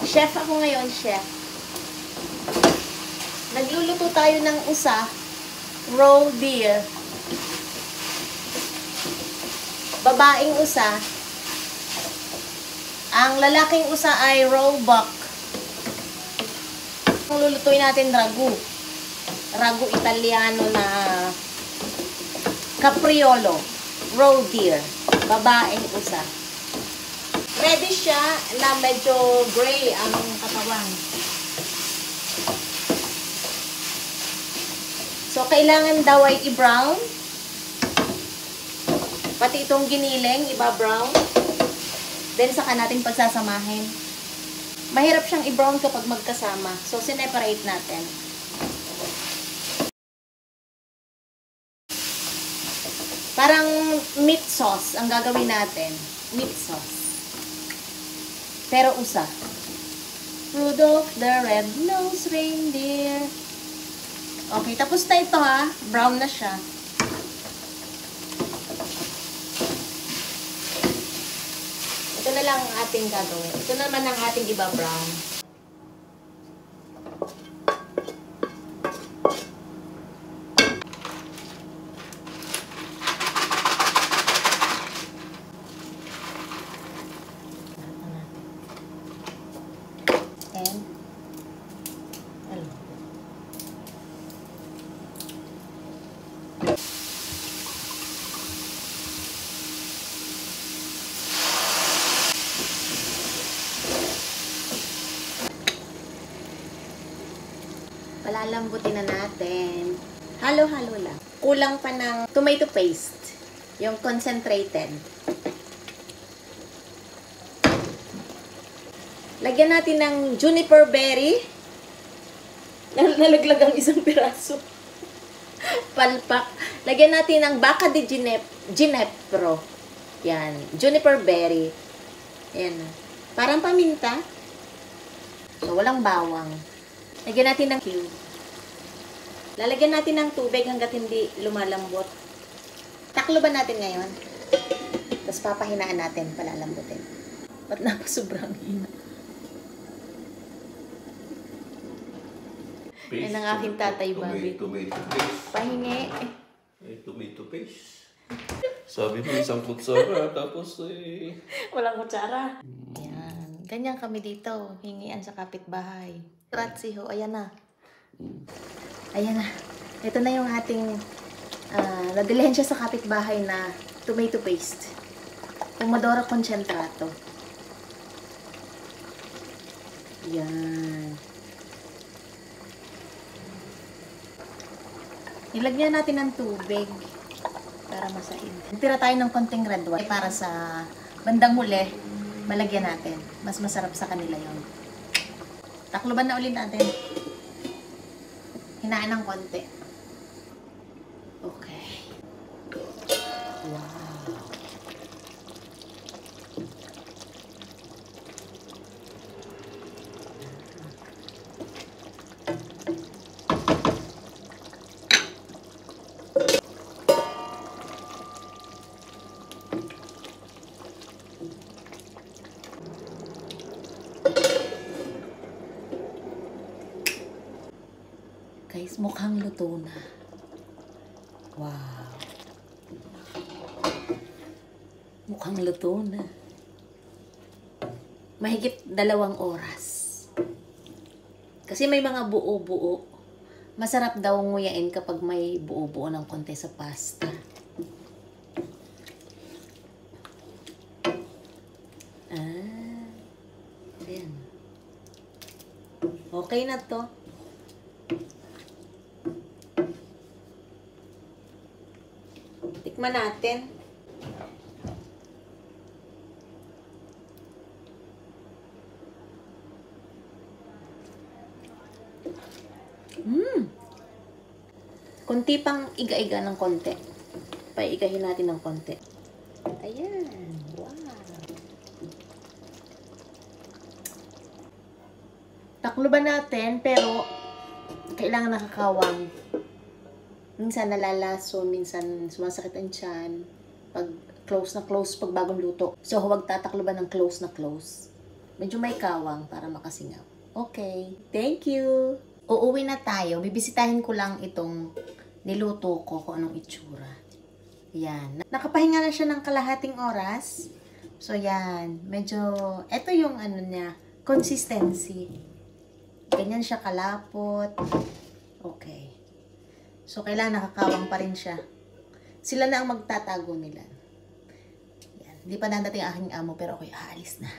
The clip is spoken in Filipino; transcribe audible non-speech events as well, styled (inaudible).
Chef ako ngayon, chef. Nagluluto tayo ng usa, raw deer. Babaeng usa. Ang lalaking usa ay raw buck. Ang natin ragu. Ragu italiano na capriolo. Raw deer. Babaeng usa. Ready siya na medyo gray ang katawan. So, kailangan daw ay i-brown. Pati itong giniling, iba-brown. Then, saka natin pagsasamahin. Mahirap siyang i-brown kapag magkasama. So, sineparate natin. Parang meat sauce ang gagawin natin. Meat sauce. Pero usa. Rudolph the Red-Nosed Reindeer. Okay, tapos na ito ha. Brown na siya. Ito na lang ang ating gagawin. Ito naman ang ating iba brown. And, ano? Palalambutin na natin. Halo-halo lang. Kulang pa ng tomato paste. Yung concentrated. Lagyan natin ng juniper berry. Nal- Nalaglag ang isang piraso. (laughs) Palpak. Lagyan natin ng baka de ginep ginepro. Yan. Juniper berry. Yan. Parang paminta. So, walang bawang. Lagyan natin ng cube. Lalagyan natin ng tubig hanggat hindi lumalambot. Taklo ba natin ngayon? Tapos papahinaan natin, palalambutin. Ba't napasobrang hina? Paste. Yan ang aking tatay, Tomato- Bobby. Tomato paste. Pahingi. Ay, tomato paste. Sabi mo isang kutsara, tapos eh... Walang kutsara. Yan. Ganyan kami dito. Hingian sa kapitbahay. Ratsi ho. Ayan na. Ayan na. Ito na yung ating uh, nadilhen siya sa kapitbahay na tomato paste. Pomodoro concentrato. Yan. Nilagyan natin ng tubig para masain. Tira tayo ng konting red wine para sa bandang huli, malagyan natin. Mas masarap sa kanila yon. Takloban na ulit natin. Hinaan ng konti. Okay. Guys, mukhang luto na. Wow. Mukhang luto na. Mahigit dalawang oras. Kasi may mga buo-buo. Masarap daw nguyain kapag may buo-buo ng konti sa pasta. Ah. Ayan. Okay na to. Tikman natin. Mmm! Kunti pang iga-iga ng konti. Paigahin natin ng konti. Ayan. Wow. Takloban natin, pero kailangan nakakawang. Minsan nalalaso, minsan sumasakit ang tiyan. Pag close na close, pag bagong luto. So, huwag tatakloban ng close na close. Medyo may kawang para makasingaw. Okay. Thank you. Uuwi na tayo. Bibisitahin ko lang itong niluto ko kung anong itsura. Yan. Nakapahinga na siya ng kalahating oras. So, yan. Medyo, eto yung ano niya, consistency. Ganyan siya kalapot. Okay. So, kailangan nakakawang pa rin siya. Sila na ang magtatago nila. Yan. Hindi pa nadating aking amo, pero ako'y aalis na.